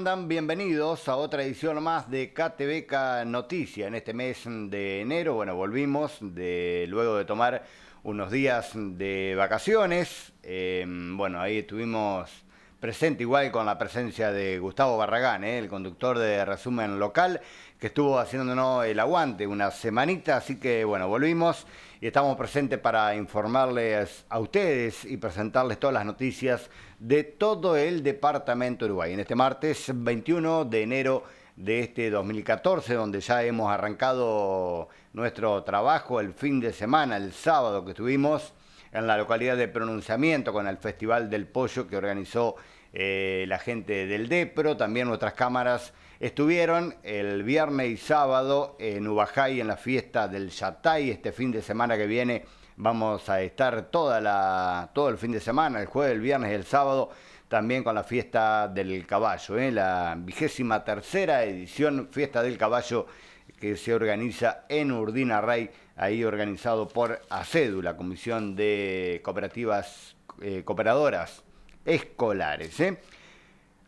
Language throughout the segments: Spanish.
andan? Bienvenidos a otra edición más de KTVK Noticia en este mes de enero. Bueno, volvimos de luego de tomar unos días de vacaciones. Eh, bueno, ahí estuvimos presente igual con la presencia de Gustavo Barragán, ¿eh? el conductor de resumen local, que estuvo haciéndonos el aguante una semanita, así que bueno, volvimos y estamos presentes para informarles a ustedes y presentarles todas las noticias de todo el departamento de Uruguay. En este martes 21 de enero de este 2014, donde ya hemos arrancado nuestro trabajo el fin de semana, el sábado que estuvimos en la localidad de pronunciamiento con el Festival del Pollo que organizó eh, la gente del DEPRO, también nuestras cámaras estuvieron el viernes y sábado en Ubajay en la fiesta del Yatay, este fin de semana que viene vamos a estar toda la, todo el fin de semana, el jueves, el viernes el sábado, también con la fiesta del caballo, ¿eh? la vigésima tercera edición Fiesta del Caballo que se organiza en Urdina Rey, ahí organizado por ACEDU, la Comisión de Cooperativas eh, Cooperadoras Escolares. ¿eh?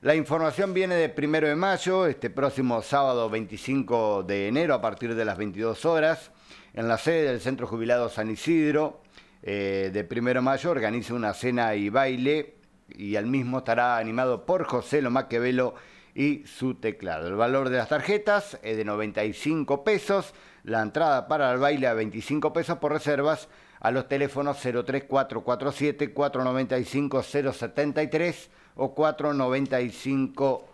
La información viene de primero de mayo, este próximo sábado 25 de enero a partir de las 22 horas, en la sede del Centro Jubilado San Isidro eh, de primero de mayo organiza una cena y baile y al mismo estará animado por José Lomaquevelo y su teclado. El valor de las tarjetas es de 95 pesos, la entrada para el baile a 25 pesos por reservas a los teléfonos 03447 495 073 o 495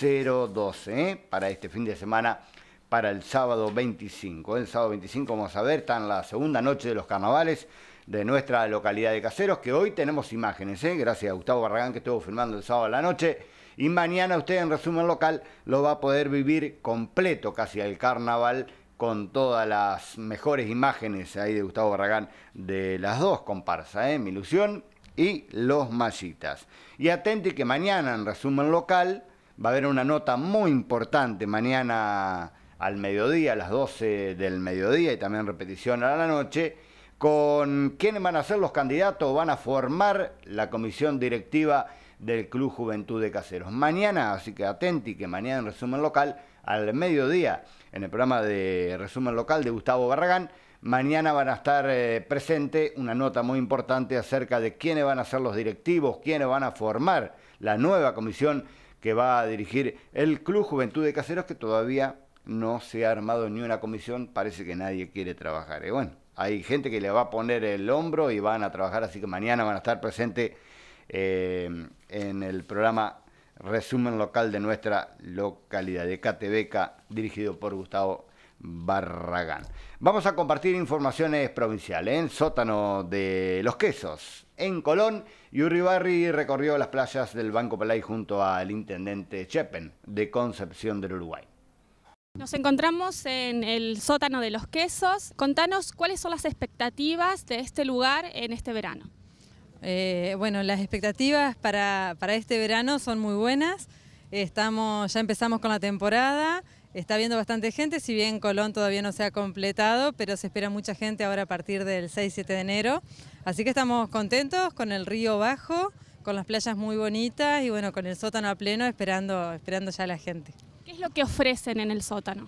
012 ¿eh? para este fin de semana para el sábado 25. El sábado 25 vamos a ver, está en la segunda noche de los carnavales de nuestra localidad de Caseros, que hoy tenemos imágenes, ¿eh? gracias a Gustavo Barragán que estuvo filmando el sábado a la noche. Y mañana usted en resumen local lo va a poder vivir completo casi el carnaval con todas las mejores imágenes ahí de Gustavo Barragán de las dos comparsas, ¿eh? Mi Ilusión y Los Mallitas. Y atente que mañana en resumen local va a haber una nota muy importante mañana al mediodía, a las 12 del mediodía y también repetición a la noche con quiénes van a ser los candidatos, van a formar la comisión directiva del Club Juventud de Caseros. Mañana, así que atenti que mañana en resumen local, al mediodía, en el programa de resumen local de Gustavo Barragán, mañana van a estar eh, presente una nota muy importante acerca de quiénes van a ser los directivos, quiénes van a formar la nueva comisión que va a dirigir el Club Juventud de Caseros, que todavía no se ha armado ni una comisión, parece que nadie quiere trabajar. ¿eh? Bueno, hay gente que le va a poner el hombro y van a trabajar, así que mañana van a estar presentes eh, en el programa Resumen Local de nuestra localidad de Catebeca, dirigido por Gustavo Barragán. Vamos a compartir informaciones provinciales en sótano de Los Quesos, en Colón, y Uribarri recorrió las playas del Banco Pelay junto al intendente Chepen de Concepción del Uruguay. Nos encontramos en el sótano de los quesos. Contanos cuáles son las expectativas de este lugar en este verano. Eh, bueno, las expectativas para, este verano son muy buenas. Estamos, ya empezamos con la temporada, está viendo bastante gente, si bien Colón todavía no se ha completado, pero se espera mucha gente ahora a partir del 6-7 de enero. Así que estamos contentos con el río bajo, con las playas muy bonitas y bueno, con el sótano a pleno esperando, esperando ya a la gente. ¿Qué es lo que ofrecen en el sótano?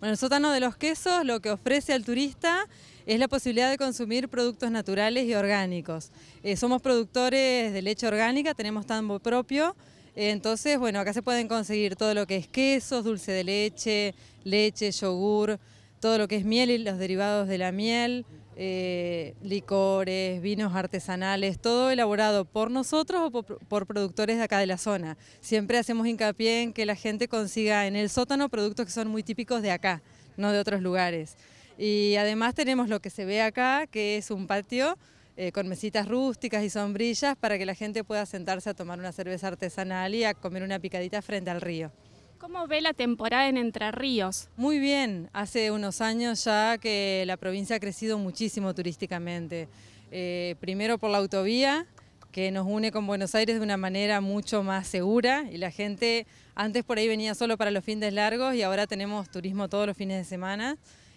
Bueno, el sótano de los quesos lo que ofrece al turista es la posibilidad de consumir productos naturales y orgánicos. Eh, somos productores de leche orgánica, tenemos tambo propio, entonces, bueno, acá se pueden conseguir todo lo que es quesos, dulce de leche, leche, yogur, todo lo que es miel y los derivados de la miel, eh, licores, vinos artesanales, todo elaborado por nosotros o por, productores de acá de la zona. Siempre hacemos hincapié en que la gente consiga en el sótano productos que son muy típicos de acá, no de otros lugares. Y además tenemos lo que se ve acá, que es un patio eh, con mesitas rústicas y sombrillas para que la gente pueda sentarse a tomar una cerveza artesanal y a comer una picadita frente al río. ¿Cómo ve la temporada en Entre Ríos? Muy bien, hace unos años ya que la provincia ha crecido muchísimo turísticamente. Eh, primero por la autovía, que nos une con Buenos Aires de una manera mucho más segura y la gente antes por ahí venía solo para los fines largos y ahora tenemos turismo todos los fines de semana.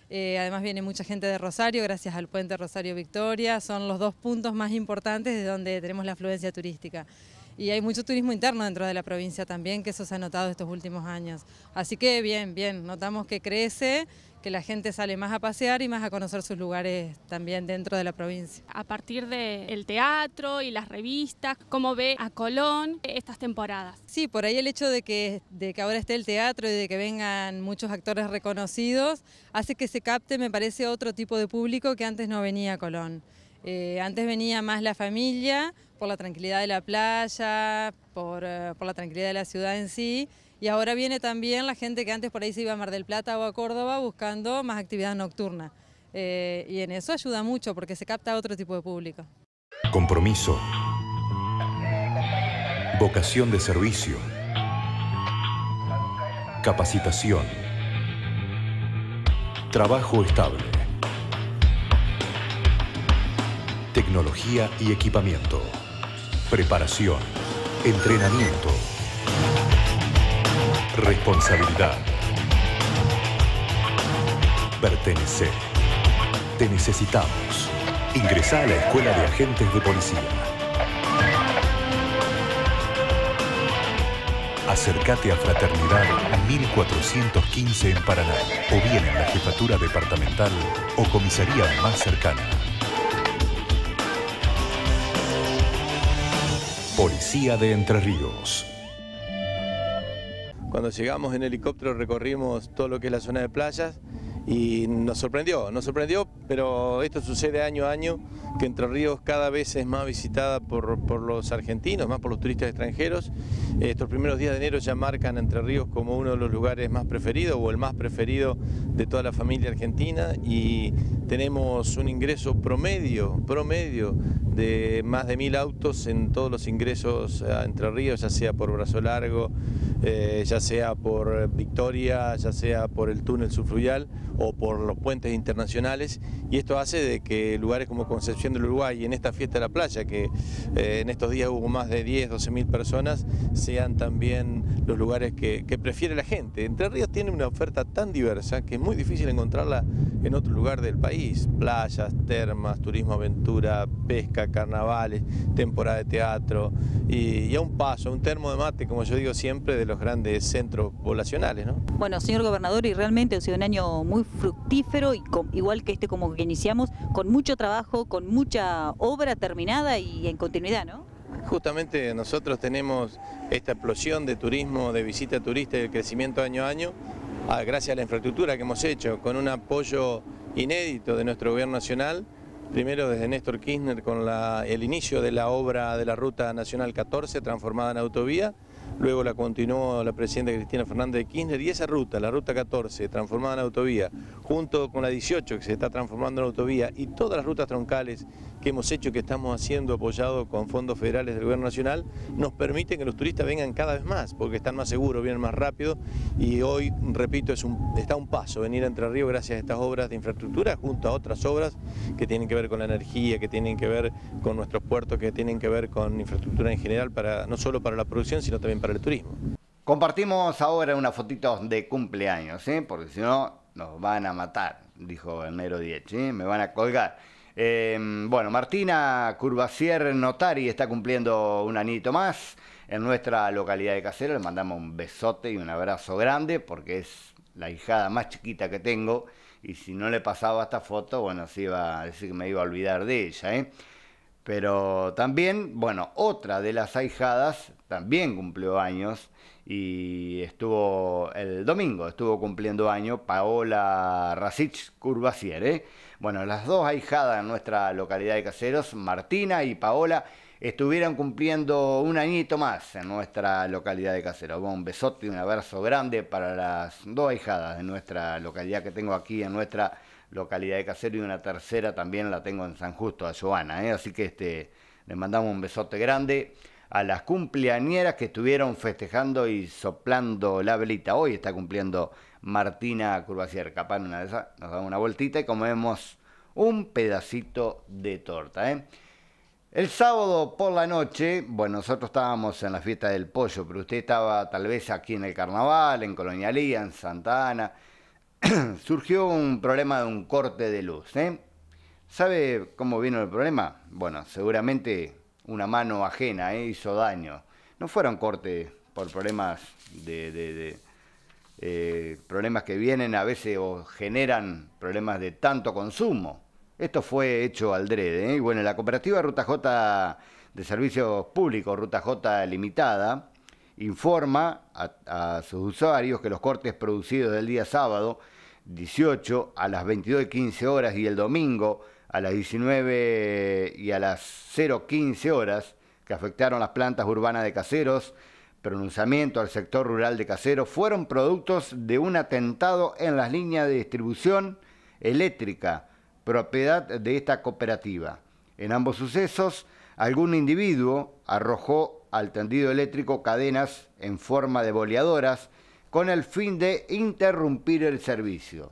Eh, además viene mucha gente de Rosario gracias al puente Rosario Victoria, son los dos puntos más importantes de donde tenemos la afluencia turística. Y hay mucho turismo interno dentro de la provincia también, que eso se ha notado estos últimos años. Así que bien, bien, notamos que crece que la gente sale más a pasear y más a conocer sus lugares también dentro de la provincia. A partir del teatro y las revistas, ¿cómo ve a Colón estas temporadas? Sí, por ahí el hecho de que, de que ahora esté el teatro y de que vengan muchos actores reconocidos hace que se capte, me parece, otro tipo de público que antes no venía a Colón. Eh, antes venía más la familia, por la tranquilidad de la playa, por, eh, por la tranquilidad de la ciudad en sí, y ahora viene también la gente que antes por ahí se iba a Mar del Plata o a Córdoba buscando más actividad nocturna. Eh, y en eso ayuda mucho porque se capta otro tipo de público. Compromiso. Vocación de servicio. Capacitación. Trabajo estable. Tecnología y equipamiento. Preparación. Entrenamiento. Responsabilidad. Pertenecer. Te necesitamos. Ingresa a la Escuela de Agentes de Policía. Acércate a Fraternidad 1415 en Paraná o bien en la jefatura departamental o comisaría más cercana. Policía de Entre Ríos. Cuando llegamos en helicóptero recorrimos todo lo que es la zona de playas y nos sorprendió, nos sorprendió, pero esto sucede año a año, que Entre Ríos cada vez es más visitada por, los argentinos, más por los turistas extranjeros. Estos primeros días de enero ya marcan Entre Ríos como uno de los lugares más preferidos o el más preferido de toda la familia argentina y tenemos un ingreso promedio, promedio de más de mil autos en todos los ingresos a Entre Ríos, ya sea por Brazo Largo, eh, ya sea por Victoria, ya sea por el túnel subfluvial o por los puentes internacionales y esto hace de que lugares como Concepción del Uruguay y en esta fiesta de la playa, que eh, en estos días hubo más de 10, 12 mil personas, sean también los lugares que, prefiere la gente. Entre Ríos tiene una oferta tan diversa que es muy difícil encontrarla en otro lugar del país. Playas, termas, turismo aventura, pesca, carnavales, temporada de teatro y, a un paso, un termo de mate, como yo digo siempre, de los grandes centros poblacionales. ¿no? Bueno, señor gobernador, y realmente ha sido un año muy fructífero, y igual que este como que iniciamos, con mucho trabajo, con mucha obra terminada y en continuidad, ¿no? Justamente nosotros tenemos esta explosión de turismo, de visita turista y de crecimiento año a año, gracias a la infraestructura que hemos hecho, con un apoyo inédito de nuestro gobierno nacional, primero desde Néstor Kirchner con el inicio de la obra de la Ruta Nacional 14 transformada en autovía, luego la continuó la presidenta Cristina Fernández de Kirchner y esa ruta, la ruta 14, transformada en autovía, junto con la 18 que se está transformando en autovía y todas las rutas troncales que hemos hecho, que estamos haciendo apoyado con fondos federales del Gobierno Nacional, nos permiten que los turistas vengan cada vez más, porque están más seguros, vienen más rápido y hoy, repito, está un paso venir a Entre Ríos gracias a estas obras de infraestructura junto a otras obras que tienen que ver con la energía, que tienen que ver con nuestros puertos, que tienen que ver con infraestructura en general, para, no solo para la producción, sino también para el turismo. Compartimos ahora una fotito de cumpleaños, porque si no nos van a matar, dijo el Nero Diez, ¿eh? me van a colgar. Em, bueno, Martina Curvacier Notari está cumpliendo un anito más en nuestra localidad de Casero. Le mandamos un besote y un abrazo grande porque es la hijada más chiquita que tengo. Y si no le pasaba esta foto, bueno, se iba a decir que me iba a olvidar de ella. ¿eh? Pero también, bueno, otra de las ahijadas también cumplió años y estuvo el domingo, estuvo cumpliendo año Paola Rasich Curvacier. ¿eh? Bueno, las dos ahijadas en nuestra localidad de Caseros, Martina y Paola, estuvieron cumpliendo un añito más en nuestra localidad de Caseros. un besote y un abrazo grande para las dos ahijadas de nuestra localidad que tengo aquí en nuestra localidad de Caseros y una tercera también la tengo en San Justo, a Joana. ¿eh? Así que este, les mandamos un besote grande a las cumpleañeras que estuvieron festejando y soplando la velita. Hoy está cumpliendo Martina Curvacier. Capaz una de esas nos da una vueltita y comemos un pedacito de torta. ¿eh? El sábado por la noche, bueno, nosotros estábamos en la fiesta del pollo, pero usted estaba tal vez aquí en el carnaval, en Colonialía, en Santa Ana. Surgió un problema de un corte de luz. ¿eh? ¿Sabe cómo vino el problema? Bueno, seguramente una mano ajena ¿eh? hizo daño. No fueron cortes por problemas de, eh, problemas que vienen a veces o generan problemas de tanto consumo. Esto fue hecho al drede. ¿eh? Y bueno, la cooperativa Ruta J de Servicios Públicos, Ruta J Limitada, informa a, sus usuarios que los cortes producidos del día sábado 18 a las 22.15 horas y el domingo a las 19 y a las 0.15 horas que afectaron las plantas urbanas de caseros, pronunciamiento al sector rural de caseros, fueron productos de un atentado en las líneas de distribución eléctrica, propiedad de esta cooperativa. En ambos sucesos, algún individuo arrojó al tendido eléctrico cadenas en forma de boleadoras con el fin de interrumpir el servicio.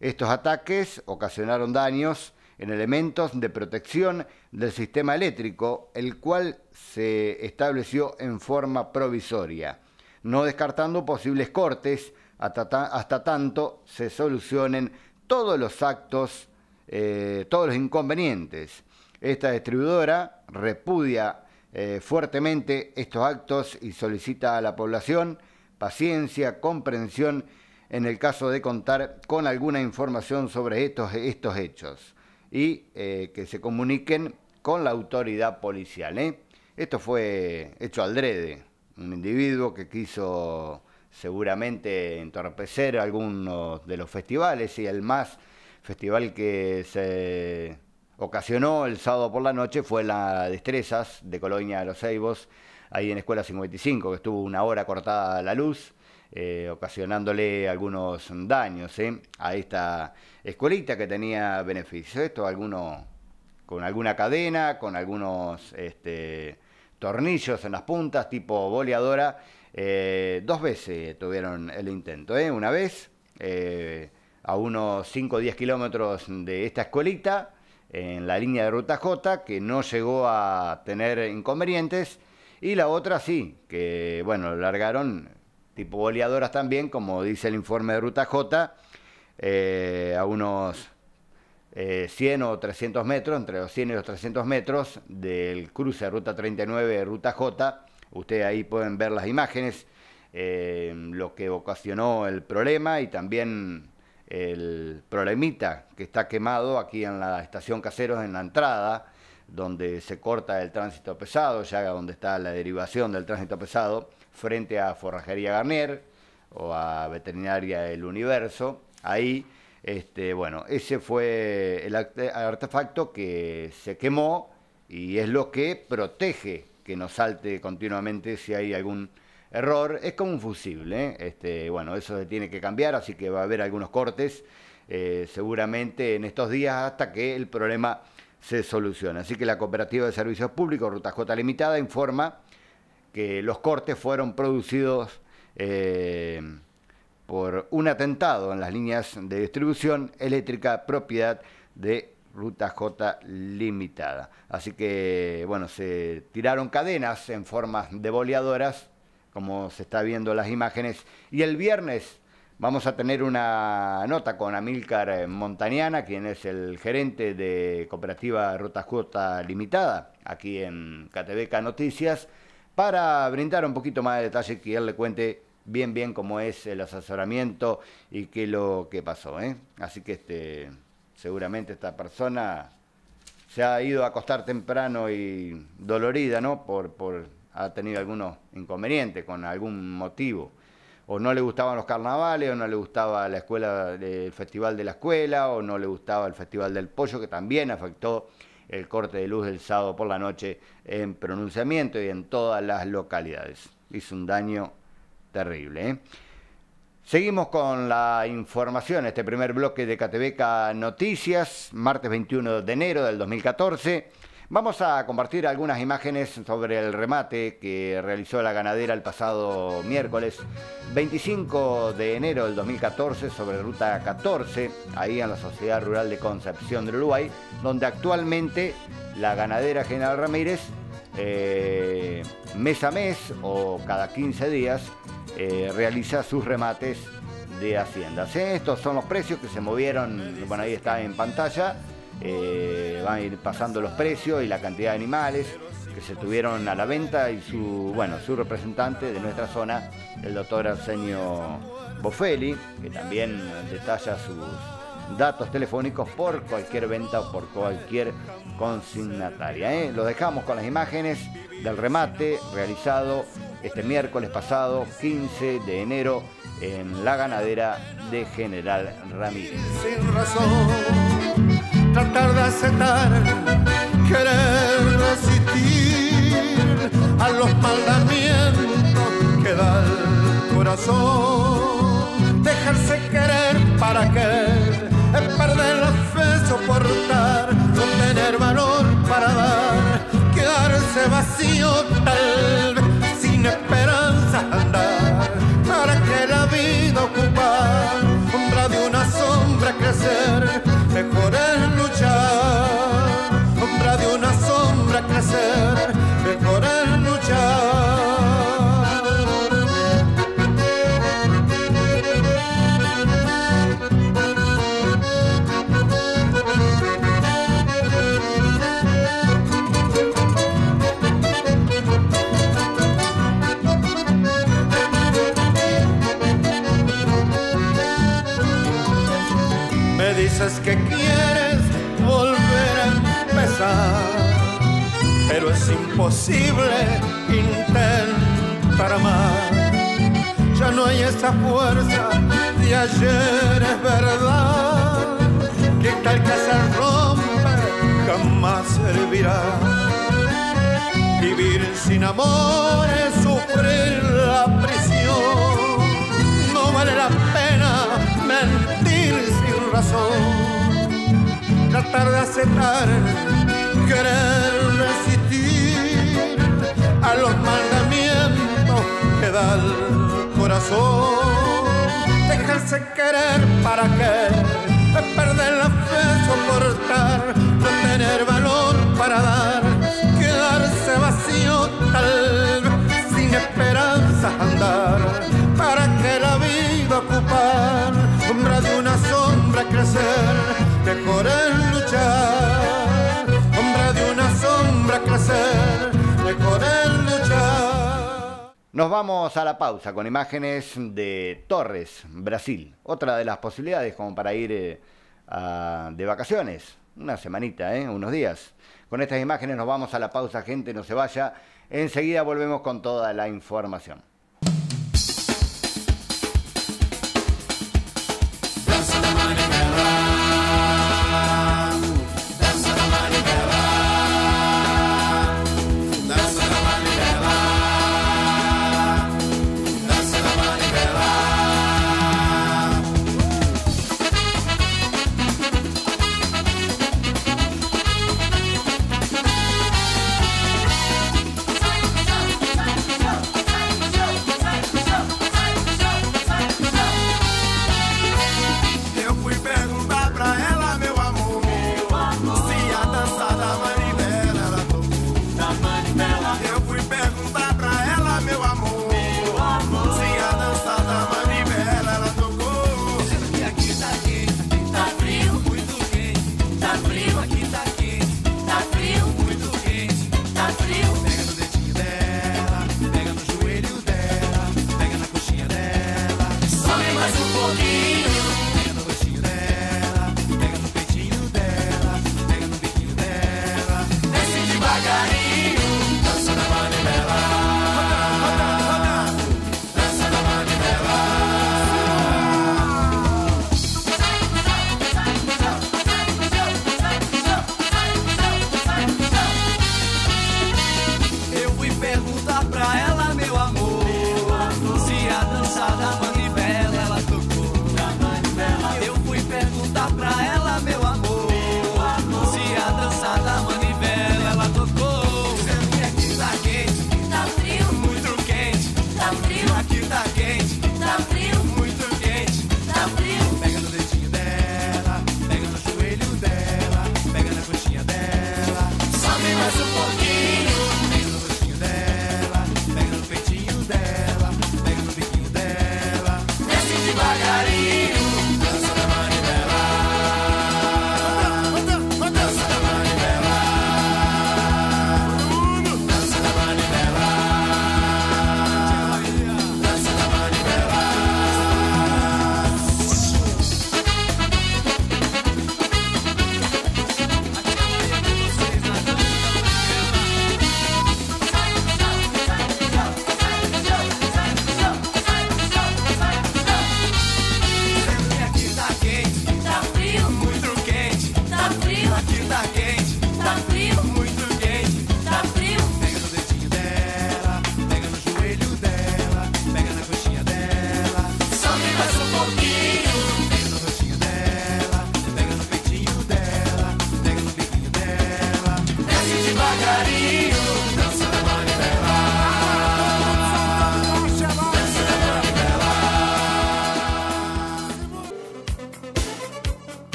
Estos ataques ocasionaron daños en elementos de protección del sistema eléctrico, el cual se estableció en forma provisoria, no descartando posibles cortes hasta, tanto se solucionen todos los actos, eh, todos los inconvenientes. Esta distribuidora repudia eh, fuertemente estos actos y solicita a la población paciencia, comprensión en el caso de contar con alguna información sobre estos, estos hechos y eh, que se comuniquen con la autoridad policial. ¿eh? Esto fue hecho al drede, un individuo que quiso seguramente entorpecer algunos de los festivales y el más festival que se ocasionó el sábado por la noche fue la Destrezas de Colonia de los Ceibos, ahí en Escuela 55, que estuvo una hora cortada la luz, eh, ocasionándole algunos daños ¿eh? a esta escuelita que tenía beneficios. Esto alguno con alguna cadena, con algunos este, tornillos en las puntas, tipo boleadora. Eh, dos veces tuvieron el intento, una vez a unos 5 o 10 kilómetros de esta escuelita, en la línea de ruta J, que no llegó a tener inconvenientes, y la otra sí, que bueno, largaron tipo boleadoras también, como dice el informe de ruta J, eh, a unos 100 eh, o 300 metros, entre los 100 y los 300 metros del cruce ruta 39, ruta J. Ustedes ahí pueden ver las imágenes, eh, lo que ocasionó el problema y también el problemita que está quemado aquí en la estación Caseros en la entrada, donde se corta el tránsito pesado, ya donde está la derivación del tránsito pesado, frente a Forrajería Garnier o a Veterinaria El Universo. Ahí, este, bueno, ese fue el artefacto que se quemó y es lo que protege que no salte continuamente si hay algún error, es como un fusible. ¿eh? Este, bueno, eso se tiene que cambiar, así que va a haber algunos cortes eh, seguramente en estos días hasta que el problema se solucione. Así que la Cooperativa de Servicios Públicos, Ruta J Limitada, informa que los cortes fueron producidos eh, por un atentado en las líneas de distribución eléctrica propiedad de Ruta J Limitada. Así que, bueno, se tiraron cadenas en formas de boleadoras como se está viendo las imágenes. Y el viernes vamos a tener una nota con Amílcar Montañana, quien es el gerente de Cooperativa Ruta J Limitada, aquí en Catebeca Noticias, para brindar un poquito más de detalle que él le cuente bien bien cómo es el asesoramiento y qué lo que pasó. ¿eh? Así que este, seguramente esta persona se ha ido a acostar temprano y dolorida, ¿no? Por, por ha tenido algunos inconvenientes con algún motivo. O no le gustaban los carnavales, o no le gustaba la escuela, el festival de la escuela, o no le gustaba el festival del pollo, que también afectó el corte de luz del sábado por la noche en pronunciamiento y en todas las localidades. Hizo un daño terrible. ¿eh? Seguimos con la información, este primer bloque de Catebeca Noticias, martes 21 de enero del 2014. Vamos a compartir algunas imágenes sobre el remate que realizó la ganadera el pasado miércoles 25 de enero del 2014 sobre Ruta 14, ahí en la Sociedad Rural de Concepción del Uruguay, donde actualmente la ganadera General Ramírez eh, mes a mes o cada 15 días eh, realiza sus remates de haciendas. Estos son los precios que se movieron, bueno ahí está en pantalla, eh, van a ir pasando los precios y la cantidad de animales. que se tuvieron a la venta y su, bueno, su representante de nuestra zona, el doctor Arsenio Boffelli, que también detalla sus datos telefónicos por cualquier venta o por cualquier consignataria. ¿eh? Los dejamos con las imágenes del remate realizado este miércoles pasado, 15 de enero, en la ganadera de General Ramírez. Sin razón, tratar de aceptar, querer resistir a los mandamientos que da el corazón. Dejarse querer para querer, es perder la fe, soportar, no tener valor para dar, quedarse vacío tal es verdad, que tal que se rompe jamás servirá. Vivir sin amor es sufrir la prisión. No vale la pena mentir sin razón. Tratar de aceptar, querer resistir a los mandamientos que da el corazón. Dejarse querer para qué, perder la fe, soportar, no tener valor para dar, quedarse vacío tal vez sin esperanza andar, para que la vida ocupar, sombra de una sombra crecer, mejor es luchar, sombra de una sombra crecer, mejor es. Nos vamos a la pausa con imágenes de Torres, Brasil. Otra de las posibilidades como para ir eh, a- de vacaciones. Una semanita, ¿eh? unos días. Con estas imágenes nos vamos a la pausa, gente, no se vaya. Enseguida volvemos con toda la información.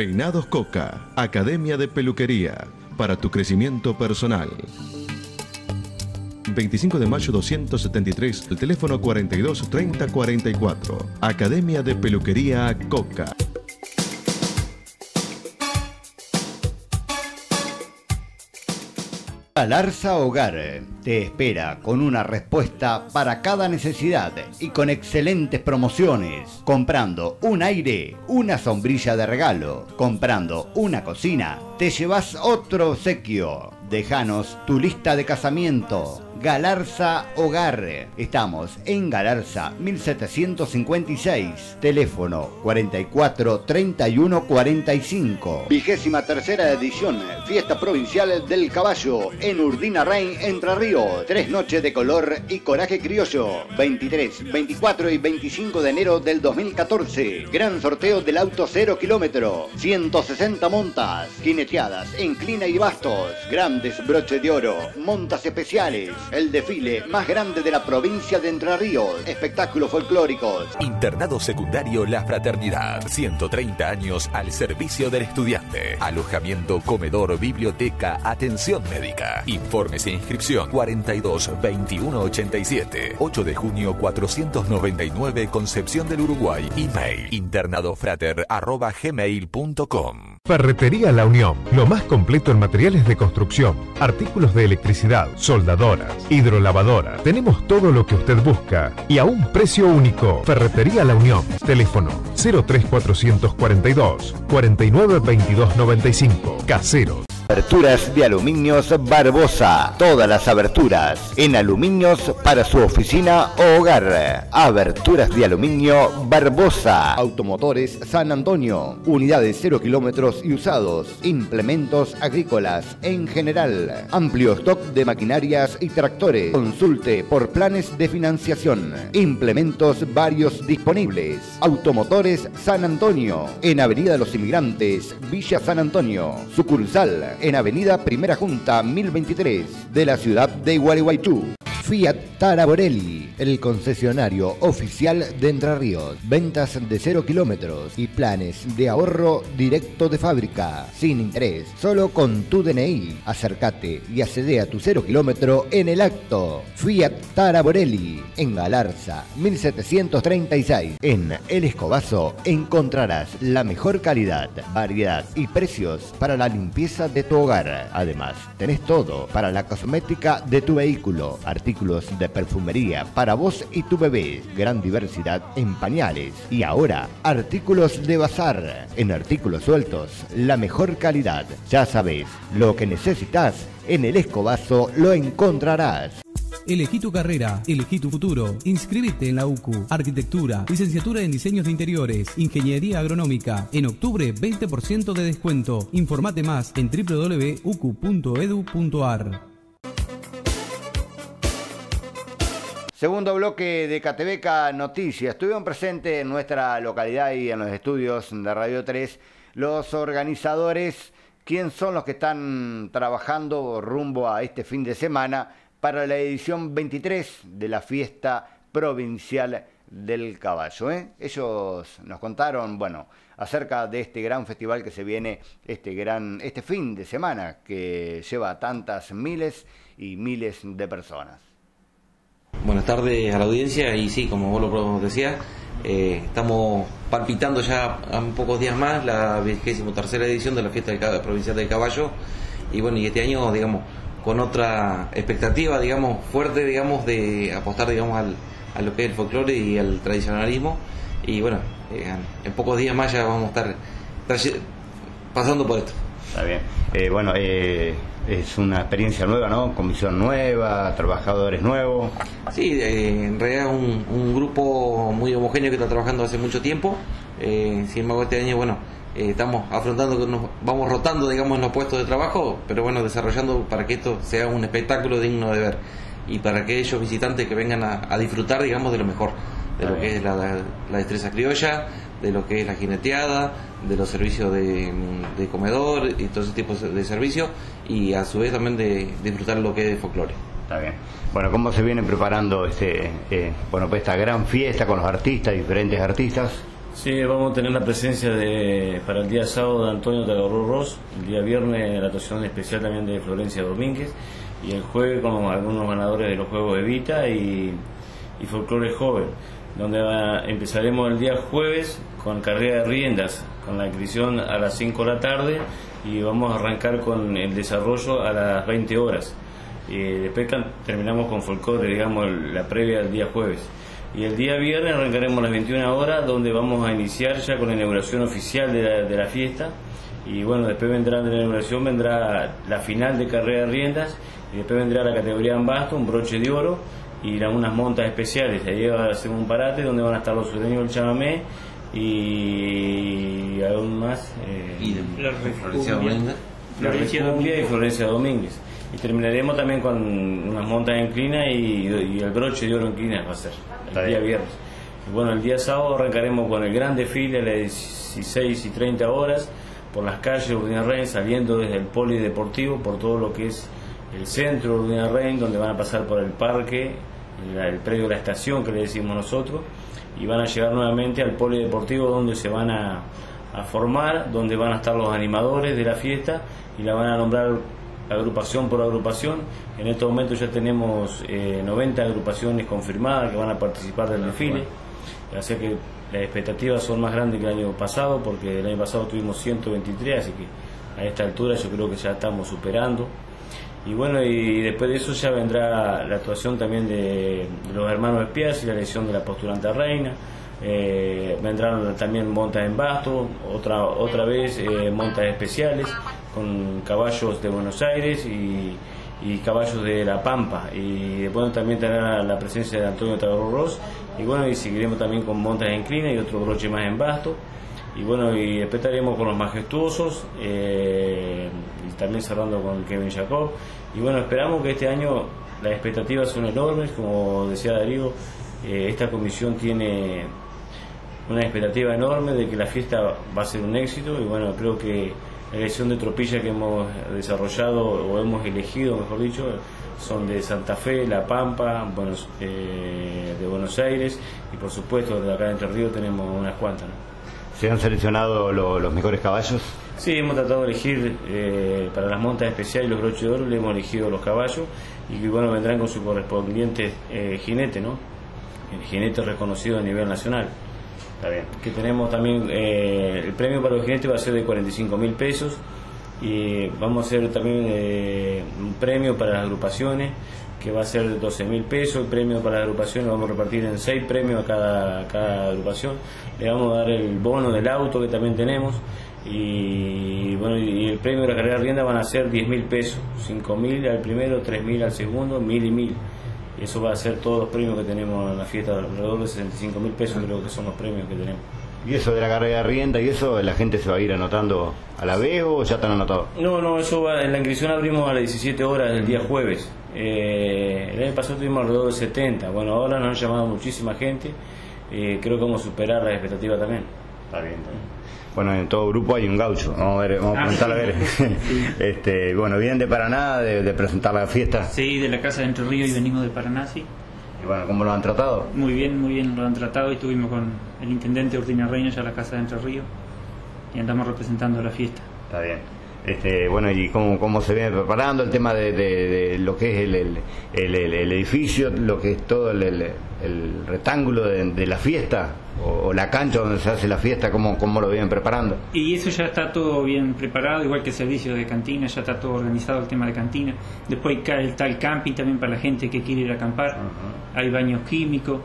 Peinados Coca, Academia de Peluquería, para tu crecimiento personal. 25 de mayo 273, el teléfono 42 30 44. Academia de Peluquería Coca. Galarza Hogar te espera con una respuesta para cada necesidad y con excelentes promociones. Comprando un aire, una sombrilla de regalo. Comprando una cocina, te llevas otro obsequio. Déjanos tu lista de casamiento. Galarza Hogar. Estamos en Galarza 1756. Teléfono 44 31 45. Vigésima tercera edición. Fiesta Provincial del Caballo en Urdina Rain, Entre Ríos. Tres noches de color y coraje criollo. 23, 24 y 25 de enero del 2014. Gran sorteo del auto 0 kilómetro. 160 montas. Jineteadas en clina y bastos. Grandes broches de oro. Montas especiales. El desfile más grande de la provincia de Entre Ríos. Espectáculos folclóricos. Internado Secundario La Fraternidad. 130 años al servicio del estudiante. Alojamiento, comedor, biblioteca, atención médica. Informes e inscripción 42 21 87. 8 de junio 499 Concepción del Uruguay. Email internadofrater arroba gmail.com. Ferretería La Unión, lo más completo en materiales de construcción, artículos de electricidad, soldadoras, hidrolavadoras. Tenemos todo lo que usted busca y a un precio único. Ferretería La Unión, teléfono 03442 492295, Caseros. Aberturas de aluminios Barbosa. Todas las aberturas en aluminios para su oficina o hogar. Aberturas de aluminio Barbosa. Automotores San Antonio. Unidades 0 kilómetros y usados. Implementos agrícolas en general. Amplio stock de maquinarias y tractores. Consulte por planes de financiación. Implementos varios disponibles. Automotores San Antonio. En Avenida Los Inmigrantes, Villa San Antonio. Sucursal en Avenida Primera Junta 1023 de la ciudad de Gualeguaychú. Fiat Taraborelli, el concesionario oficial de Entre Ríos. Ventas de 0 kilómetros y planes de ahorro directo de fábrica, sin interés, solo con tu DNI. Acércate y accede a tu 0 kilómetro en el acto. Fiat Taraborelli, en Galarza 1736. En El Escobazo encontrarás la mejor calidad, variedad y precios para la limpieza de tu hogar. Además, tenés todo para la cosmética de tu vehículo, artículos de perfumería para vos y tu bebé, gran diversidad en pañales y ahora artículos de bazar. En artículos sueltos, la mejor calidad. Ya sabes, lo que necesitas en el Escobazo lo encontrarás. Elegí tu carrera, elegí tu futuro. Inscribite en la UCU. Arquitectura, licenciatura en diseños de interiores, ingeniería agronómica. En octubre, 20% de descuento. Informate más en www.ucu.edu.ar. Segundo bloque de Catebeca Noticias. Estuvieron presentes en nuestra localidad y en los estudios de Radio 3 los organizadores, quién son los que están trabajando rumbo a este fin de semana para la edición 23 de la fiesta provincial del caballo. ¿eh? Ellos nos contaron, bueno, acerca de este gran festival que se viene este gran este fin de semana que lleva a tantas miles y miles de personas. Buenas tardes a la audiencia y sí, como vos lo decías, eh, estamos palpitando ya a pocos días más la vigésimo tercera edición de la fiesta del provincial del caballo y bueno, y este año, digamos, con otra expectativa, digamos, fuerte, digamos, de apostar, digamos, al, a lo que es el folclore y al tradicionalismo y bueno, eh, en pocos días más ya vamos a estar pasando por esto. Está bien. Eh, bueno, eh, es una experiencia nueva, ¿no? Comisión nueva, trabajadores nuevos. Sí, eh, en realidad un, un grupo muy homogéneo que está trabajando hace mucho tiempo. Eh, sin embargo, este año, bueno, eh, estamos afrontando, que nos vamos rotando, digamos, en los puestos de trabajo, pero bueno, desarrollando para que esto sea un espectáculo digno de ver y para aquellos visitantes que vengan a, a disfrutar, digamos, de lo mejor, de lo que es la, la- la destreza criolla, de lo que es la jineteada, de los servicios de, de comedor y todo ese tipo de servicios y a su vez también de disfrutar lo que es de folclore. Está bien. Bueno, ¿cómo se viene preparando este, eh, bueno, pues esta gran fiesta con los artistas, diferentes artistas? Sí, vamos a tener la presencia de para el día sábado de Antonio Tagarro Ross, el día viernes la actuación especial también de Florencia Domínguez y el jueves con algunos ganadores de los Juegos Evita y, y Folclore Joven, donde va- empezaremos el día jueves con carrera de riendas, con la inscripción a las 5 de la tarde y vamos a arrancar con el desarrollo a las 20 horas. Y después terminamos con folclore, digamos, la previa del día jueves. Y el día viernes arrancaremos a las 21 horas, donde vamos a iniciar ya con la inauguración oficial de la, de la fiesta. Y bueno, después vendrá de la inauguración, vendrá la final de carrera de riendas, y después vendrá la categoría en basto, un broche de oro, y la- unas montas especiales. Ahí va a ser un parate donde van a estar los sureños del chamamé y aún más. eh, Y la Florencia. Domínguez. La recumbia y Florencia Domínguez. Y terminaremos también con unas montas en clina y, y el broche de oro en clina va a ser el día viernes. Y bueno, el día sábado arrancaremos con el gran desfile a las 16 y 30 horas por las calles de Urdinarrain, saliendo desde el polideportivo por todo lo que es el centro de Urdinarrain, donde van a pasar por el parque, el, el predio de la estación que le decimos nosotros, y van a llegar nuevamente al polideportivo donde se van a, a formar, donde van a estar los animadores de la fiesta y la van a nombrar agrupación por agrupación. En estos momentos ya tenemos eh, 90 agrupaciones confirmadas que van a participar del desfile. Así que las expectativas son más grandes que el año pasado, porque el año pasado tuvimos 123, así que a esta altura yo creo que ya estamos superando. Y bueno, y después de eso ya vendrá la actuación también de, los hermanos espías y la elección de la postulante reina. Eh, vendrán también montas en basto, otra, otra vez eh, montas especiales con caballos de Buenos Aires y, y caballos de La Pampa. Y después también tendrá la presencia de Antonio Tabarro Ross. Y bueno, y seguiremos también con montas en clina y otro broche más en basto. Y bueno, y después estaremos con los majestuosos, eh, también cerrando con Kevin Jacob. Y bueno, esperamos que este año las expectativas son enormes, como decía Darío, eh, esta comisión tiene una expectativa enorme de que la fiesta va a ser un éxito y bueno, creo que la elección de tropilla que hemos desarrollado o hemos elegido, mejor dicho, son de Santa Fe, La Pampa, Buenos, eh, de Buenos Aires y por supuesto de acá de Entre Ríos tenemos unas cuantas. ¿Se han seleccionado lo- los mejores caballos? Sí, hemos tratado de elegir eh, para las montas especiales y los broches de oro, le hemos elegido los caballos y bueno, vendrán con su correspondiente eh, jinete, ¿no? El jinete reconocido a nivel nacional. Está bien. Que tenemos también, eh, el premio para los jinetes va a ser de 45 mil pesos y vamos a hacer también eh, un premio para las agrupaciones que va a ser de 12 mil pesos. El premio para las agrupaciones lo vamos a repartir en 6 premios a cada, cada agrupación. Le vamos a dar el bono del auto que también tenemos. Y bueno, y el premio de la carrera de rienda van a ser 10 mil pesos, 5 mil al primero, 3 mil al segundo, mil y mil. Y eso va a ser todos los premios que tenemos en la fiesta, alrededor de 65 mil pesos creo que son los premios que tenemos. ¿Y eso de la carrera de rienda y eso, la gente se va a ir anotando a la vez o ya están anotados? No, no, eso va, en la inscripción abrimos a las 17 horas del día jueves. Eh, el año pasado tuvimos alrededor de 70. Bueno, ahora nos han llamado muchísima gente. Eh, creo que vamos a superar la expectativa también. Está bien, está bien. Bueno, en todo grupo hay un gaucho. Vamos a ver, vamos a Ah, preguntar a ver. este, bueno, vienen de Paraná de, de presentar la fiesta. Sí, de la Casa de Entre Ríos y venimos de Paraná, sí. Y bueno, ¿cómo lo han tratado? Muy bien, muy bien lo han tratado y estuvimos con el intendente Urtina Reina ya a la Casa de Entre Ríos y andamos representando la fiesta. Está bien. Este, bueno, ¿y cómo, cómo se viene preparando el tema de, de- de lo que es el, el, el- el- el edificio, lo que es todo el, rectángulo de, de la fiesta o, o la cancha donde se hace la fiesta, cómo, cómo lo vienen preparando? Y eso ya está todo bien preparado, igual que el servicio de cantina, ya está todo organizado el tema de cantina. Después está el camping también para la gente que quiere ir a acampar. Hay baños químicos.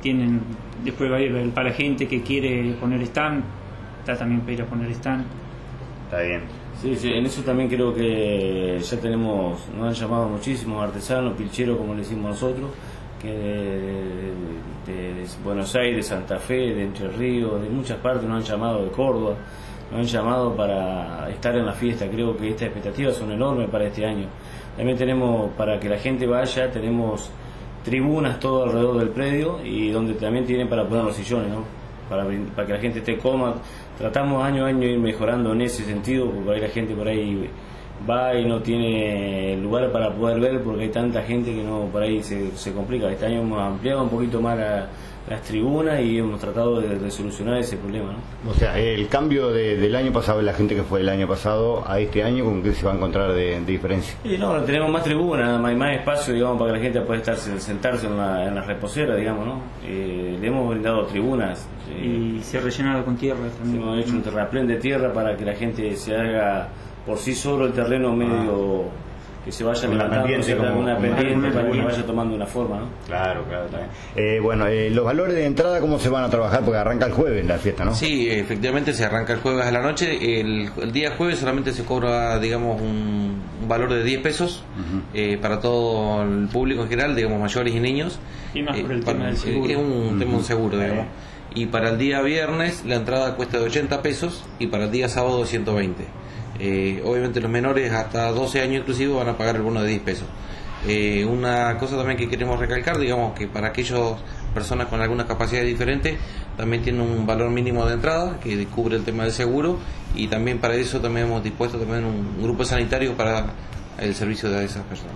Tienen, después va a ir para la gente que quiere poner stand, está también para ir a poner stand. Está bien. Sí, sí, en eso también creo que ya tenemos, nos han llamado muchísimos artesanos, pilcheros como le decimos nosotros, que de, de- de Buenos Aires, Santa Fe, de Entre Ríos, de muchas partes nos han llamado de Córdoba, nos han llamado para estar en la fiesta. Creo que estas expectativas son enormes para este año. También tenemos, para que la gente vaya, tenemos tribunas todo alrededor del predio y donde también tienen para poner los sillones, ¿no? Para, para que la gente esté cómoda. Tratamos año a año ir mejorando en ese sentido, porque por ahí la gente por ahí va y no tiene lugar para poder ver porque hay tanta gente que no por ahí se, se complica. Este año hemos ampliado un poquito más la- las tribunas y hemos tratado de, de solucionar ese problema, ¿no? O sea, el cambio de- del año pasado, la gente que fue el año pasado a este año, ¿con qué se va a encontrar de, de diferencia? Y no, tenemos más tribunas, más, más espacio, digamos, para que la gente pueda estar, sentarse en la, en la reposera, digamos, ¿no? Eh, le hemos brindado tribunas. Y se ha rellenado con tierra también. Hemos hecho un terraplén de tierra para que la gente se haga por sí solo el terreno medio que se vaya Una levantando, una pendiente para que vaya tomando una forma, ¿no? Claro, claro, bien. Eh, bueno, eh, los valores de entrada, ¿cómo se van a trabajar? Porque arranca el jueves la fiesta, ¿no? Sí, efectivamente se arranca el jueves a la noche. El, el día jueves solamente se cobra, digamos, un, un valor de 10 pesos eh, para todo el público en general, digamos, mayores y niños. Y más Eh, por el para- tema del seguro. Es un tema un seguro, digamos. Y para el día viernes la entrada cuesta de 80 pesos y para el día sábado 120. Eh, obviamente los menores hasta 12 años inclusive van a pagar el bono de 10 pesos. Eh, una cosa también que queremos recalcar, digamos que para aquellas personas con algunas capacidades diferentes también tiene un valor mínimo de entrada que cubre el tema del seguro y también para eso también hemos dispuesto también un grupo sanitario para el servicio de esas personas.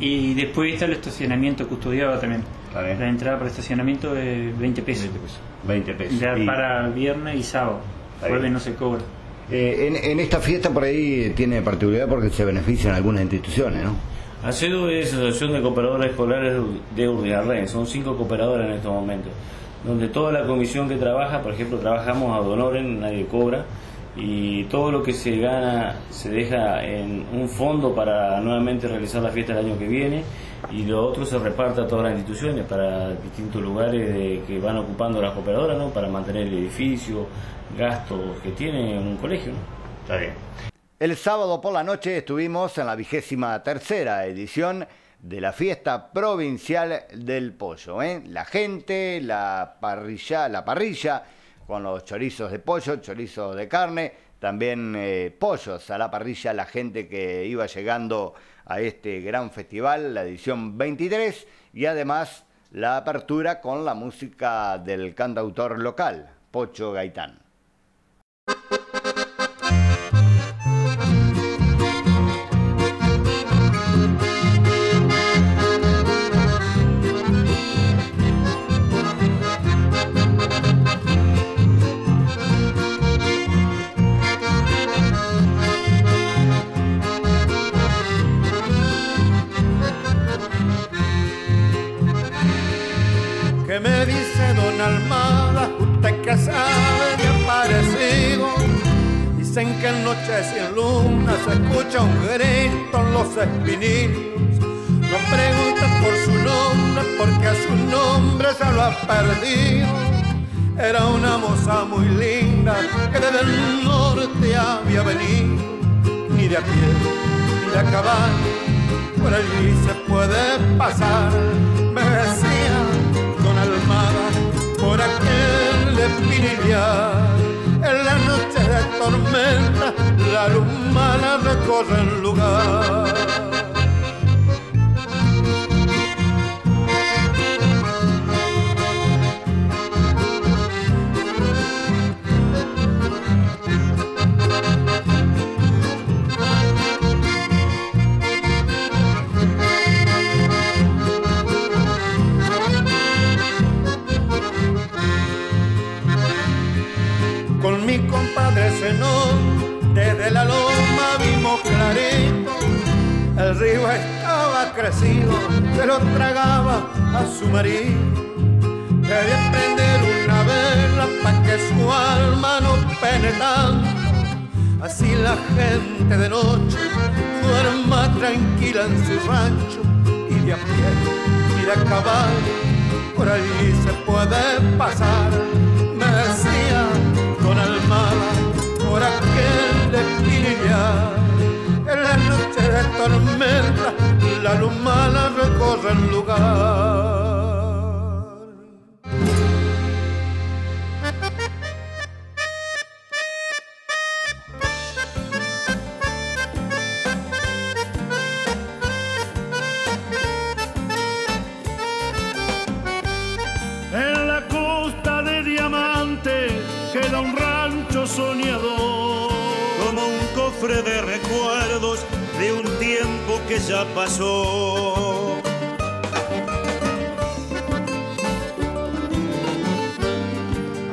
Y después está el estacionamiento custodiado también. La entrada para estacionamiento es 20 pesos. 20 pesos. Ya Y- para viernes y sábado. Jueves no se cobra. Eh, en, en esta fiesta por ahí tiene particularidad porque se benefician algunas instituciones, ¿no? ACEDU es Asociación de Cooperadores Escolares de Urdiarren, son cinco cooperadoras en estos momentos, donde toda la comisión que trabaja, por ejemplo, trabajamos a Donoren, nadie cobra, y todo lo que se gana se deja en un fondo para nuevamente realizar la fiesta el año que viene, y lo otro se reparte a todas las instituciones para distintos lugares de- que van ocupando las cooperadoras, ¿no? para mantener el edificio, gastos que tiene un colegio. ¿no? Está bien. El sábado por la noche estuvimos en la vigésima tercera edición de la fiesta provincial del pollo. ¿eh? La gente, la parrilla, la parrilla con los chorizos de pollo, chorizos de carne, también eh, pollos a la parrilla, la gente que iba llegando a este gran festival, la edición 23, y además la apertura con la música del cantautor local, Pocho Gaitán. Dicen que en noches sin luna se escucha un grito en los espinillos. No preguntan por su nombre porque a su nombre se lo ha perdido. Era una moza muy linda que desde el norte había venido. Ni de a pie, ni de a caballo, por allí se puede pasar. Me decía Don Almada por aquel espinillar. Noche de tormenta la luz mala recorre el lugar. Mi compadre Zenón, desde la loma vimos clarito. El río estaba crecido, se lo tragaba a su marido. Debía prender una vela para que su alma no pene. Así la gente de noche duerma tranquila en su rancho y de a pie, y a caballo, por allí se puede pasar. Me decía ahora que le brilla en las noches de tormenta, la luz mala recorre el lugar. Que ya pasó.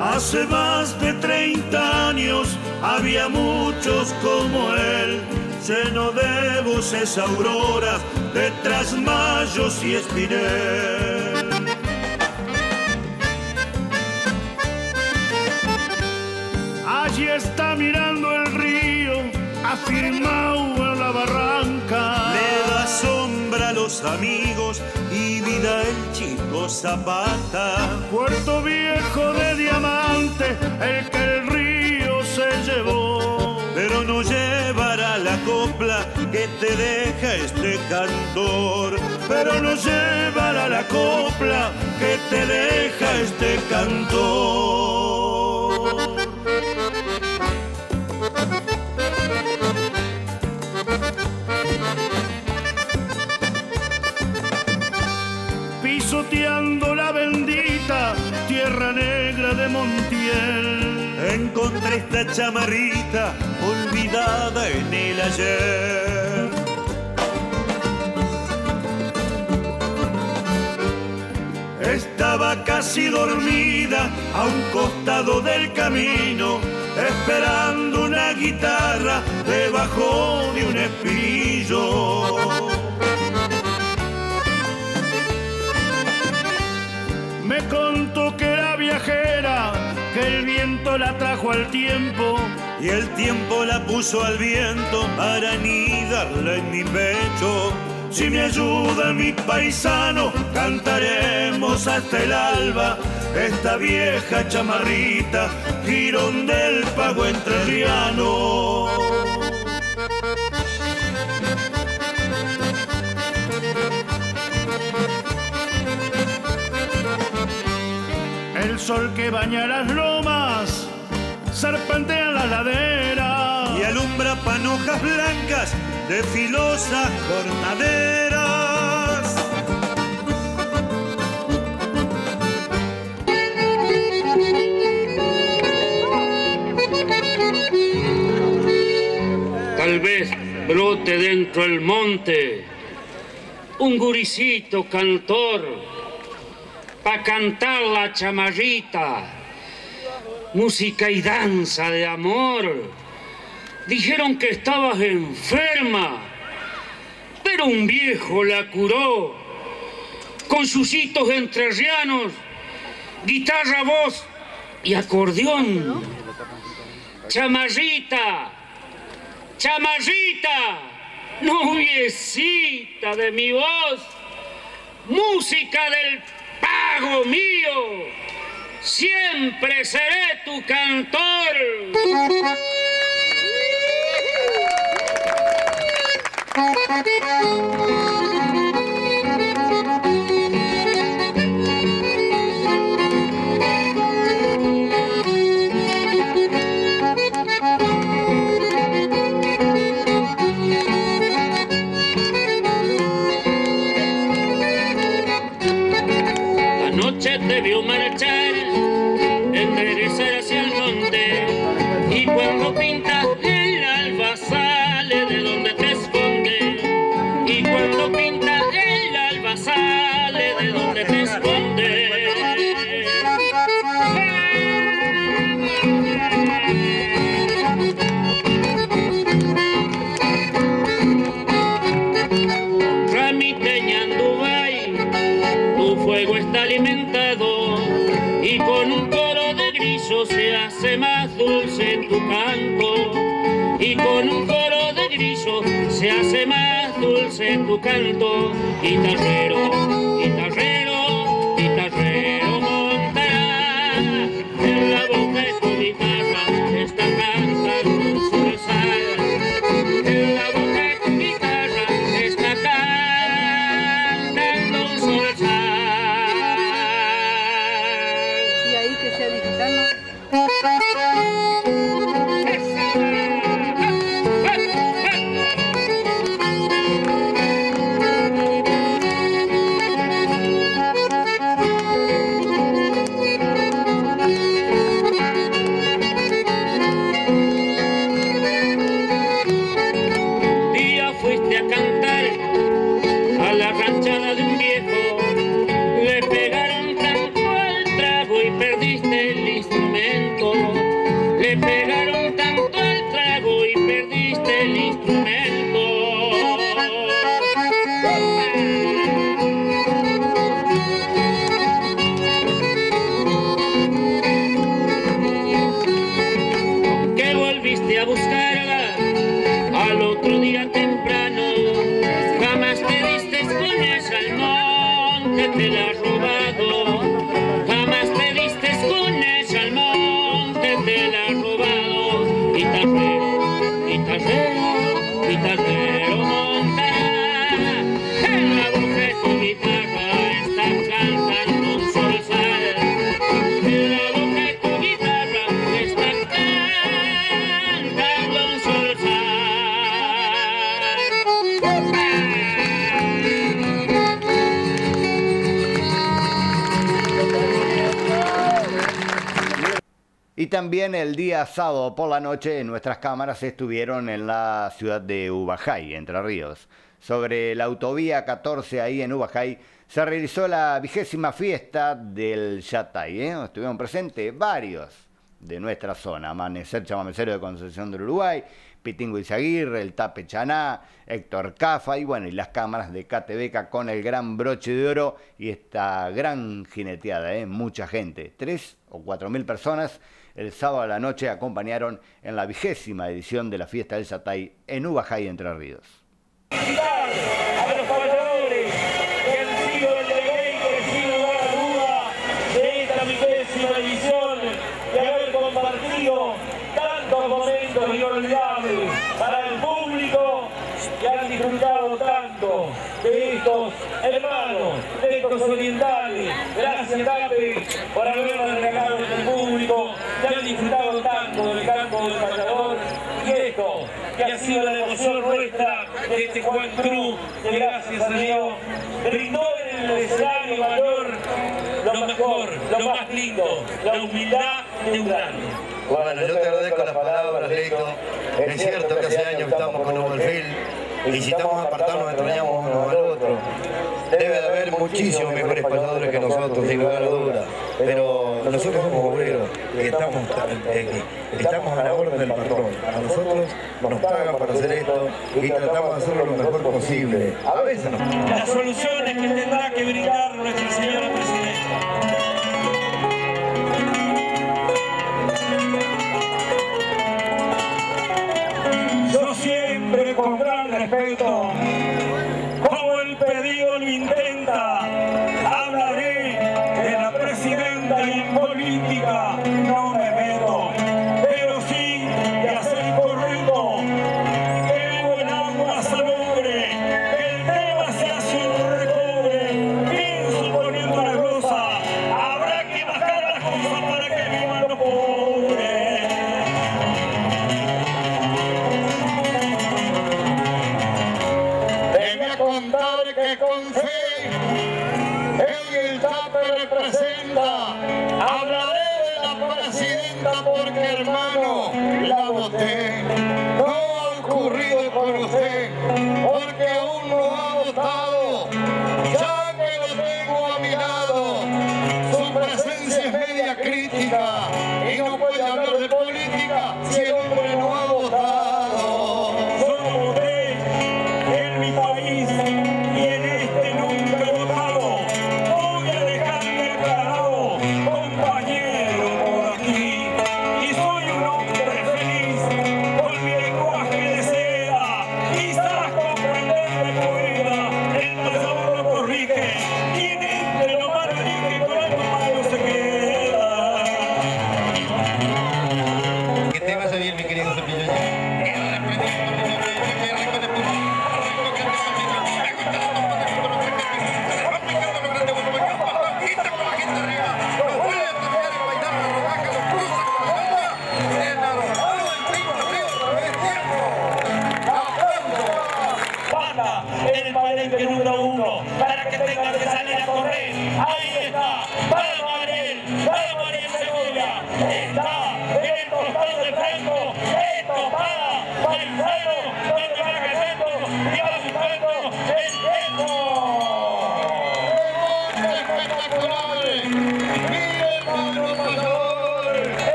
Hace más de 30 años había muchos como él, lleno de voces auroras, de trasmayos y espinel. Allí está mirando el río, afirmado los amigos y vida el chico Zapata. Puerto Viejo de diamante, el que el río se llevó. Pero no llevará la copla que te deja este cantor. Pero no llevará la copla que te deja este cantor. La bendita tierra negra de Montiel. Encontré esta chamarrita olvidada en el ayer. Estaba casi dormida a un costado del camino, esperando una guitarra debajo de un espinillo. Que era viajera, que el viento la trajo al tiempo. Y el tiempo la puso al viento para anidarla en mi pecho. Si me ayuda mi paisano, cantaremos hasta el alba. Esta vieja chamarrita, girón del pago entrerriano. Sol que baña las lomas, serpentea la ladera. Y alumbra panojas blancas de filosas jornaderas. Tal vez brote dentro del monte un guricito cantor pa' cantar la chamarrita, música y danza de amor. Dijeron que estabas enferma, pero un viejo la curó con sus hitos entrerrianos, guitarra, voz y acordeón. Chamarrita, chamarrita, noviecita de mi voz, música del pago mío, siempre seré tu cantor. tu canto. Guitarrero, también el día sábado por la noche nuestras cámaras estuvieron en la ciudad de Ubajay, Entre Ríos. Sobre la autovía 14 ahí en Ubajay se realizó la vigésima fiesta del Yatay. ¿eh? Estuvieron presentes varios de nuestra zona. Amanecer Chamamecero de Concepción del Uruguay, Pitingo Izaguirre, el Tape Chaná, Héctor Cafa y bueno, y las cámaras de KTBK con el gran broche de oro y esta gran jineteada, ¿eh? mucha gente, tres o cuatro mil personas el sábado a la noche acompañaron en la vigésima edición de la fiesta del Satay en Ubajay, Entre Ríos Tape, por habernos regalado al público que han disfrutado tanto del campo del payador y esto que ha sido la emoción nuestra de este Juan Cruz, que gracias a Dios brindó en el escenario mayor lo mejor, lo más lindo, la humildad de un grande. Bueno, yo te agradezco las palabras, Leito. Es cierto que hace años estamos con Uberfil y si estamos apartados nos extrañamos uno al otro. Debe de haber muchísimos mejores payadores que nosotros, sin lugar a dudas. Pero nosotros somos obreros y estamos, eh, estamos a la orden del patrón. A nosotros nos pagan para hacer esto y tratamos de hacerlo lo mejor posible. A veces no. Las soluciones que tendrá que brindar nuestra señora presidenta. Respeto, como el pedido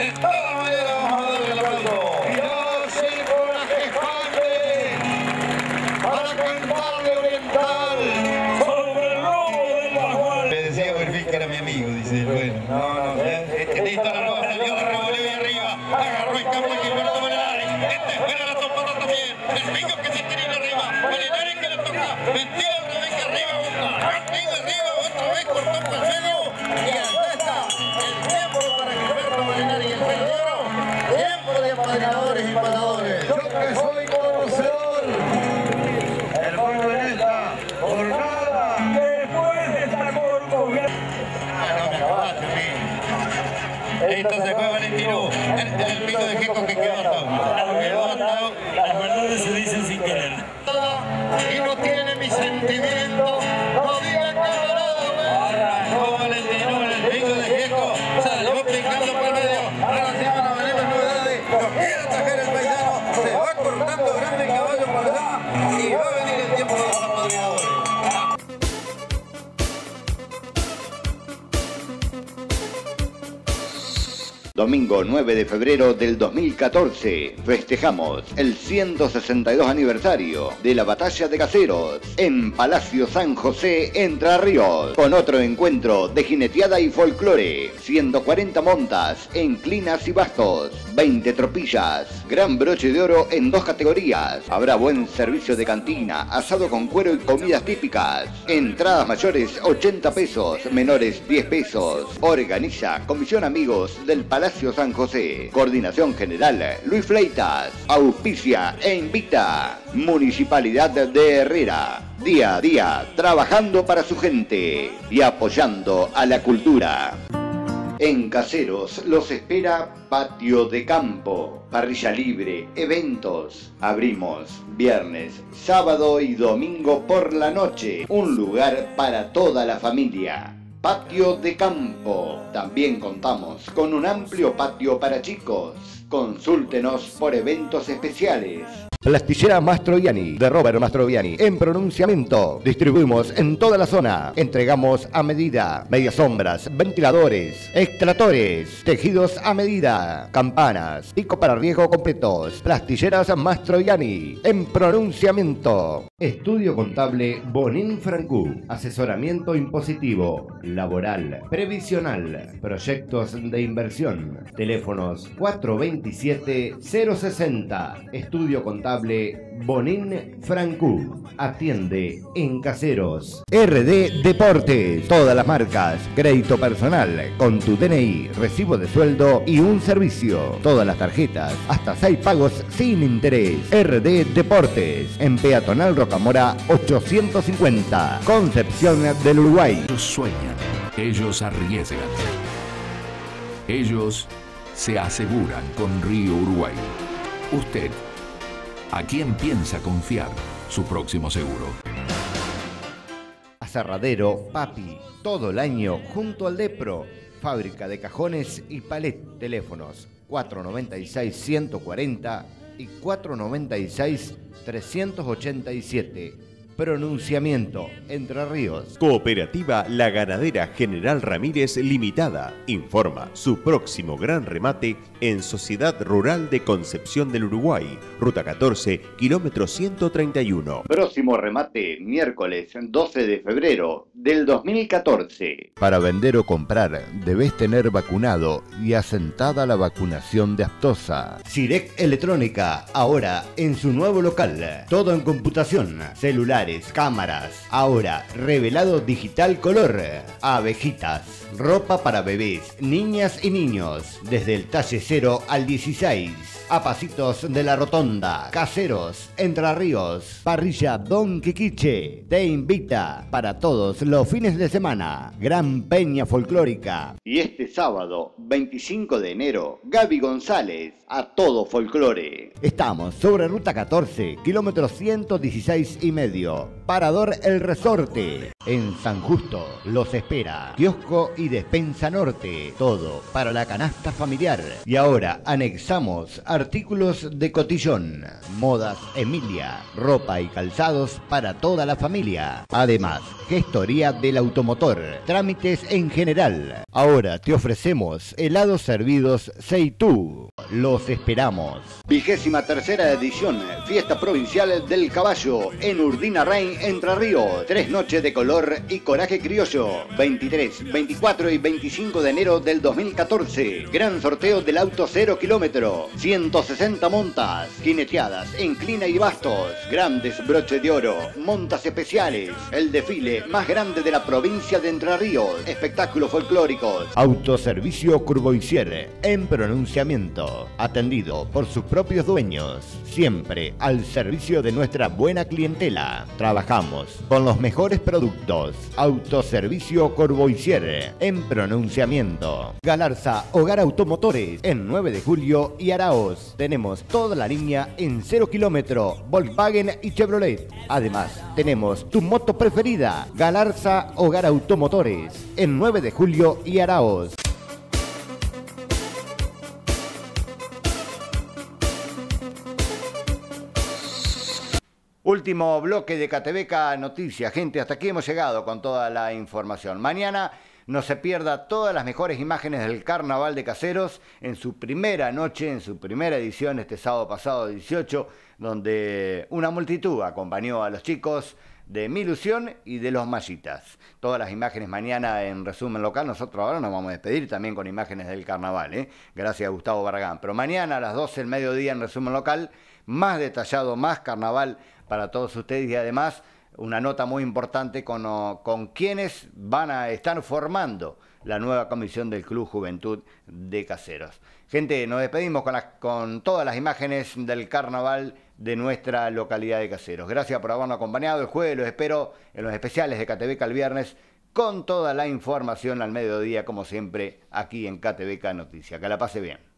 Victoria. Domingo 9 de febrero del 2014 festejamos el 162 aniversario de la Batalla de Caseros en Palacio San José, Entre Ríos, con otro encuentro de jineteada y folclore, 140 montas en clinas y bastos, 20 tropillas, gran broche de oro en dos categorías, habrá buen servicio de cantina, asado con cuero y comidas típicas, entradas mayores 80 pesos, menores 10 pesos, organiza Comisión Amigos del Palacio San José. Coordinación General Luis Fleitas. Auspicia e invita. Municipalidad de Herrera. Día a día trabajando para su gente y apoyando a la cultura. En Caseros los espera Patio de Campo, parrilla libre, eventos. Abrimos viernes, sábado y domingo por la noche. Un lugar para toda la familia. Patio de campo. También contamos con un amplio patio para chicos. Consúltenos por eventos especiales. Plastillera Mastroianni, de Robert Mastroianni, en pronunciamiento. Distribuimos en toda la zona. Entregamos a medida. Medias sombras, ventiladores, extractores, tejidos a medida, campanas, pico para riesgo completos. Plastilleras Mastroianni, en pronunciamiento. Estudio contable Bonín Francú. Asesoramiento impositivo, laboral, previsional, proyectos de inversión. Teléfonos 427-060. Estudio contable Bonín Francú. Atiende en caseros. RD Deportes. Todas las marcas. Crédito personal. Con tu DNI, recibo de sueldo y un servicio. Todas las tarjetas. Hasta 6 pagos sin interés. RD Deportes. En Peatonal Rocamora 850. Concepción del Uruguay. Ellos sueñan, ellos arriesgan. Ellos se aseguran con Río Uruguay. Usted, ¿a quién piensa confiar su próximo seguro? Aserradero Papi. Todo el año junto al Depro. Fábrica de cajones y palet. Teléfonos 496-140 y 496-387. Pronunciamiento Entre Ríos. Cooperativa La Ganadera General Ramírez Limitada informa su próximo gran remate en Sociedad Rural de Concepción del Uruguay, Ruta 14, kilómetro 131. Próximo remate miércoles 12 de febrero del 2014. Para vender o comprar debes tener vacunado y asentada la vacunación de Aptosa. Sirec Electrónica, ahora en su nuevo local. Todo en computación, celulares, cámaras. Ahora, revelado digital color. Abejitas, ropa para bebés, niñas y niños. Desde el talle 0 al 16. A pasitos de la rotonda. Caseros, Entre Ríos. Parrilla Don Quiquiche. Te invita para todos los fines de semana. Gran Peña Folclórica. Y este sábado, 25 de enero, Gaby González. A todo folclore. Estamos sobre ruta 14, kilómetro 116 y medio. Parador El Resorte. En San Justo los espera. Kiosco y despensa norte. Todo para la canasta familiar. Y ahora anexamos artículos de cotillón. Modas Emilia. Ropa y calzados para toda la familia. Además, gestoría del automotor. Trámites en general. Ahora te ofrecemos helados servidos Seitú. Los esperamos. Vigésima tercera edición. Fiesta Provincial del Caballo en Urdina Rain Entre Ríos. Tres noches de color y coraje criollo. 23, 24 y 25 de enero del 2014. Gran sorteo del auto 0 kilómetro. 160 montas, jineteadas, inclina y bastos. Grandes broches de oro, montas especiales. El desfile más grande de la provincia de Entre Ríos. Espectáculos folclóricos. Autoservicio Curvoisier. En pronunciamiento. Atendido por sus propios dueños. Siempre al servicio de nuestra buena clientela. Trabajamos con los mejores productos. Autoservicio Corboisier en pronunciamiento. Galarza Hogar Automotores en 9 de julio y Tenemos toda la línea en 0 kilómetro, Volkswagen y Chevrolet. Además, tenemos tu moto preferida, Galarza Hogar Automotores en 9 de julio y Araos. Último bloque de Catebeca Noticias. Gente, hasta aquí hemos llegado con toda la información. Mañana no se pierda todas las mejores imágenes del Carnaval de Caseros en su primera noche, en su primera edición, este sábado pasado 18, donde una multitud acompañó a los chicos de Mi Ilusión y de los Mallitas. Todas las imágenes mañana en resumen local. Nosotros ahora nos vamos a despedir también con imágenes del carnaval, ¿eh? gracias a Gustavo Barragán. Pero mañana a las 12 del mediodía en resumen local, más detallado, más carnaval para todos ustedes y además una nota muy importante con, con quienes van a estar formando la nueva comisión del Club Juventud de Caseros. Gente, nos despedimos con, las, con todas las imágenes del carnaval de nuestra localidad de Caseros. Gracias por habernos acompañado. El jueves los espero en los especiales de Catebeca el viernes con toda la información al mediodía, como siempre, aquí en Catebeca Noticias. Que la pase bien.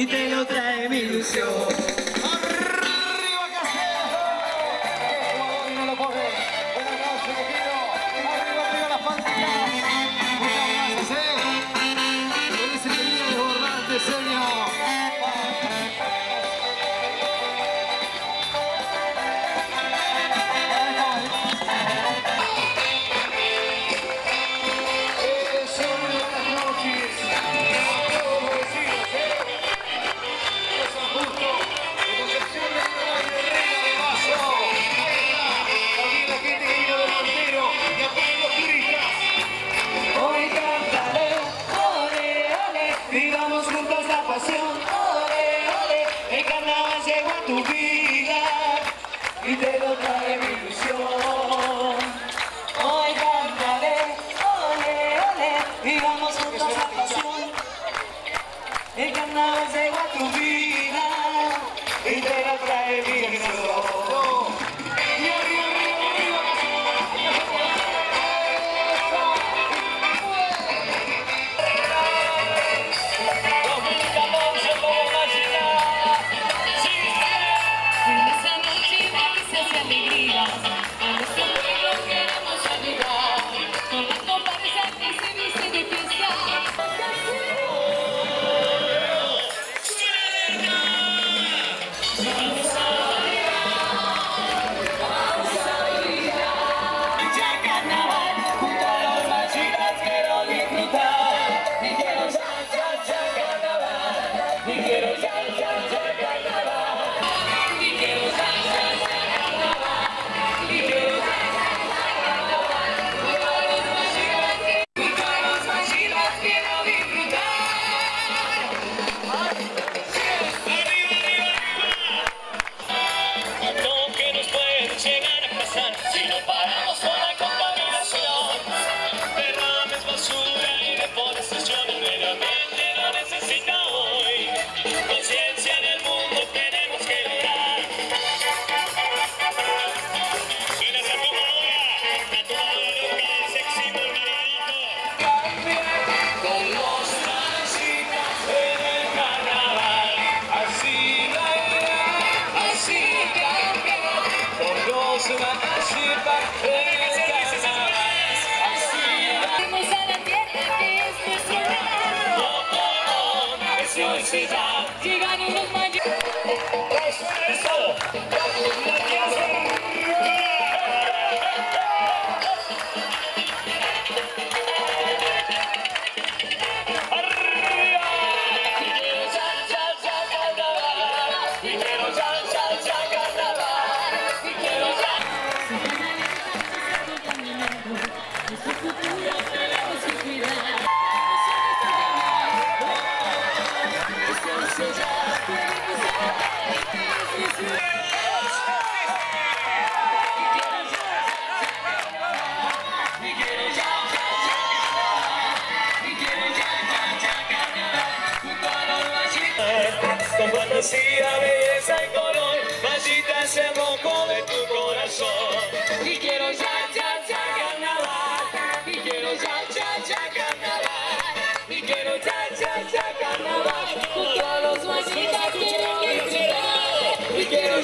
Y te lo trae mi ilusión.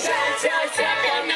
Junto a los